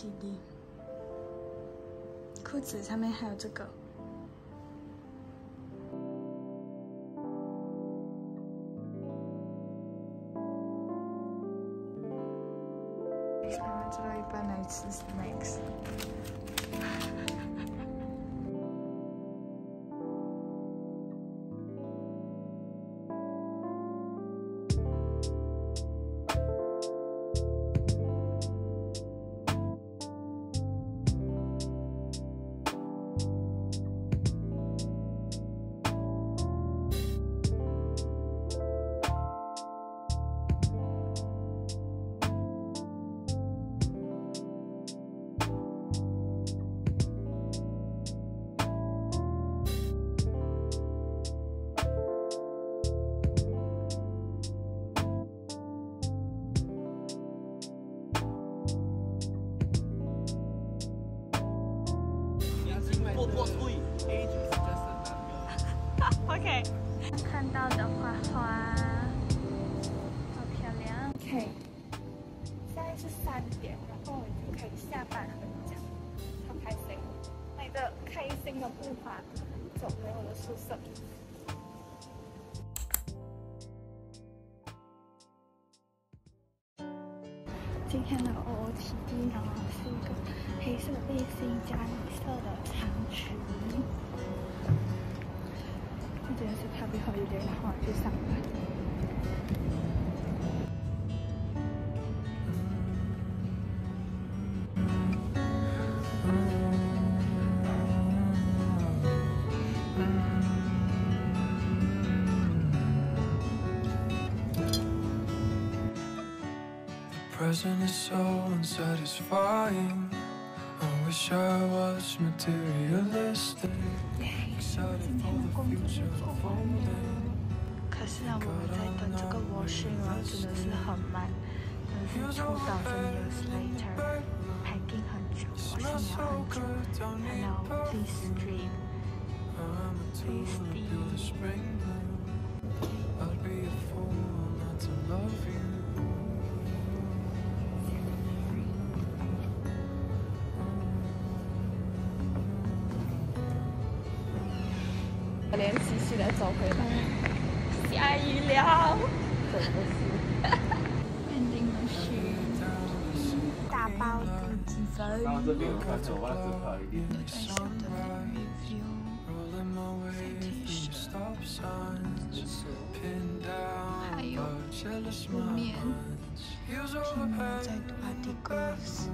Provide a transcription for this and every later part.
弟弟裤子上面还有这个。OK，看到的花花，好漂亮。OK，现在是三点，然后已经可以下班了，这样超开心，那个开心的步伐走回我的宿舍。今天的 OOTD 呢是一个黑色背心加米色的长裙。这件是特别好一点，然后去上班。Present is so unsatisfying. I wish I was materialistic. Excited for the future unfolding. 可是呢，我们在等这个 washing 啊，真的是很慢，真的是 two thousand years later。packing 很久，washing 也很久。Hello, please stream, I'm a tool please to build a stream. spring bloom. I'd be a fool not to love you. 再找回来。下雨了。走的是。大包。刚刚这边有发现，我那纸一定。还有素面。拼命在读阿迪格斯，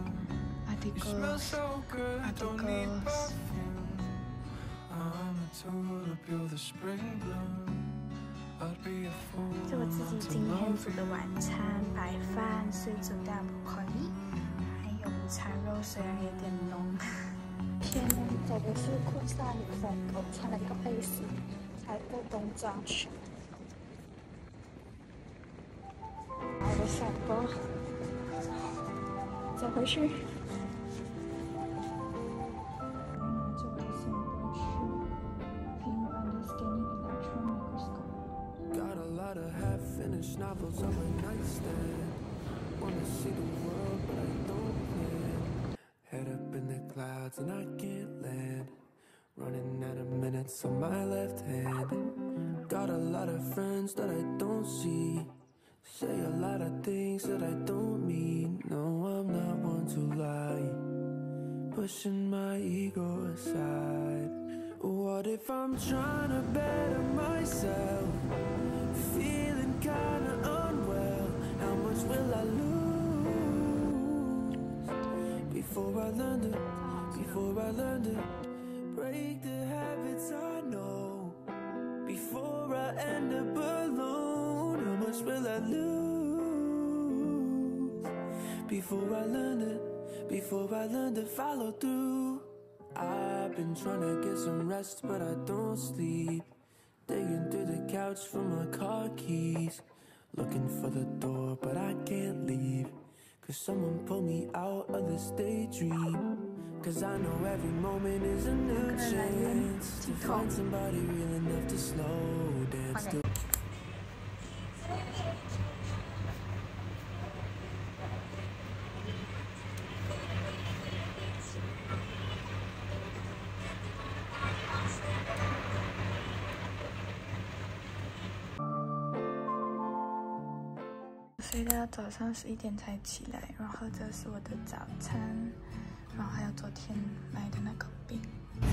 阿迪格斯，阿迪格斯。这我自己今天煮的晚餐，白饭、水煮蛋不可以，还有午餐肉，虽然有点浓。天呐，走的是库萨里风格，穿了一个背心，才不东抓去。我的小包，走回去。Lot of half-finished novels on my nightstand. Wanna see the world, but I don't plan. Head up in the clouds and I can't land. Running out of minutes on my left hand. Got a lot of friends that I don't see. Say a lot of things that I don't mean. No, I'm not one to lie. Pushing my ego aside. What if I'm trying to better myself? Feeling kinda unwell. How much will I lose before I learn to? Before I learn to break the habits I know. Before I end up alone, how much will I lose before I learn to? Before I learn to follow through. I've been trying to get some rest, but I don't sleep. Digging through the couch for my car keys. Looking for the door, but I can't leave. Cause someone pulled me out of this daydream. Cause I know every moment is a new chance to find somebody real enough to slow dance 睡到早上十一点才起来，然后这是我的早餐，然后还有昨天买的那个饼。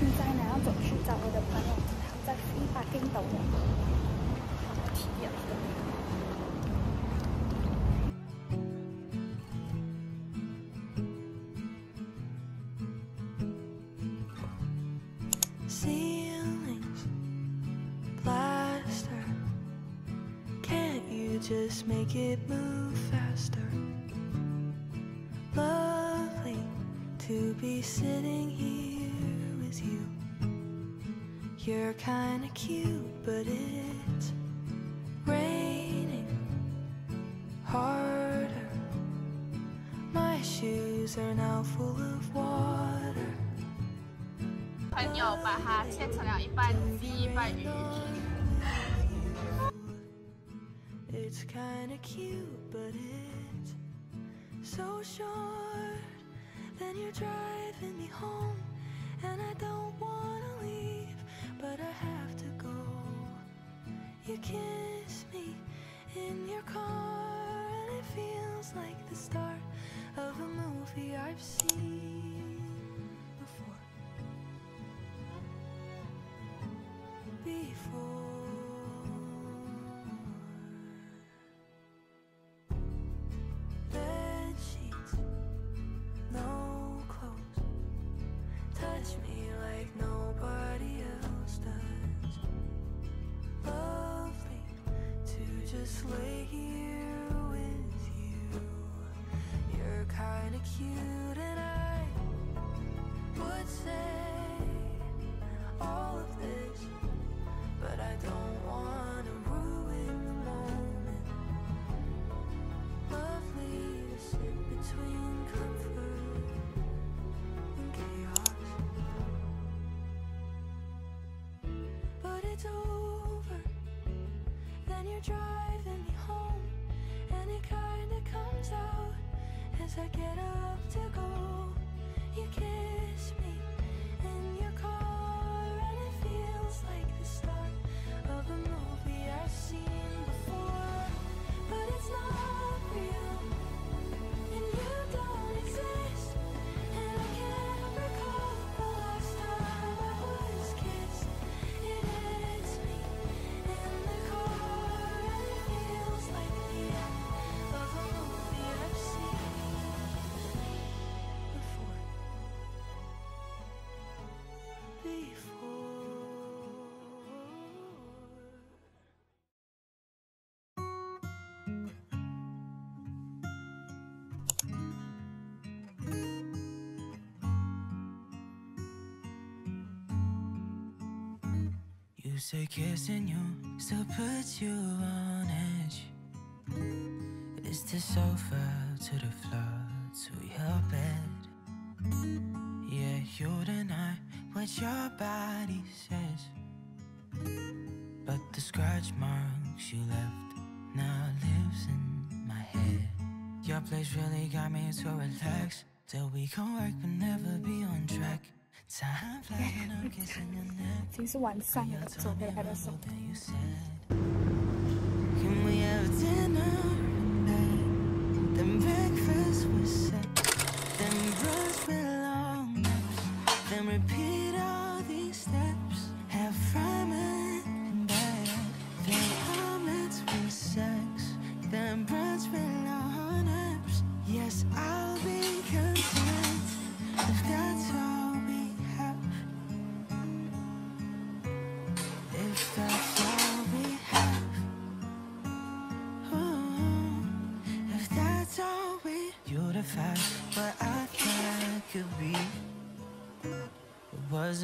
现在呢要走去找我的朋友，他们在一百顶楼呢，好体验的。just make it move faster? Lovely to be sitting here with you. You're kinda cute, but it's raining harder. My shoes are now full of water. 朋友把它切成了一半鸡一半鱼。 Kinda cute, but it's so short. Then you're driving me home, and I don't wanna leave, but I have to go. You kiss me in your car, and it feels like the start of a movie I've seen lay here with you. You're kinda cute, and I would say all of this, but I don't wanna ruin the moment. Lovely to sit between comfort and chaos. But it's over. Then you're driving as I get up to go. You kiss me You say kissing you still puts you on edge. It's the sofa to the floor to your bed. Yeah, you deny what your body says. But the scratch marks you left now lives in my head. Your place really got me to relax. Till we can work but never be on track. Time flies when I'm kissing your neck. 已经是晚上了，走回来的时候。 That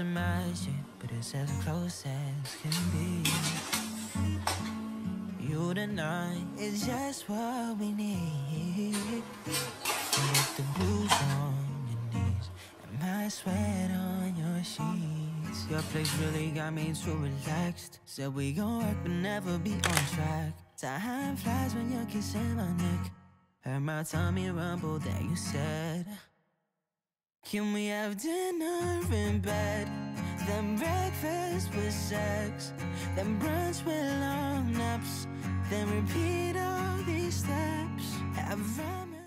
But it's as close as can be. You tonight is just what we need. So with the blues on your knees and my sweat on your sheets. Your place really got me too relaxed. Said we gon' work but never be on track. Time flies when you're kissing my neck. Heard my tummy rumble that you said. Can we have dinner in bed? Then breakfast with sex. Then brunch with long naps. Then repeat all these steps. Run